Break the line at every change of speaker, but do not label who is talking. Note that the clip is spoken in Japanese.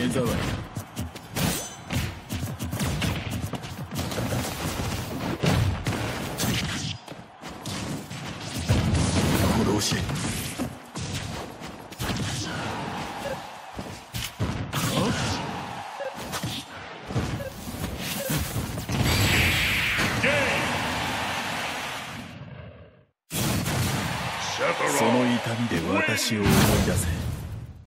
目障り。その痛みで私を思い出せ。